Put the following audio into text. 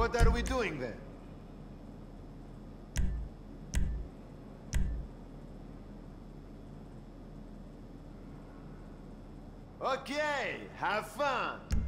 What are we doing there? Okay, have fun!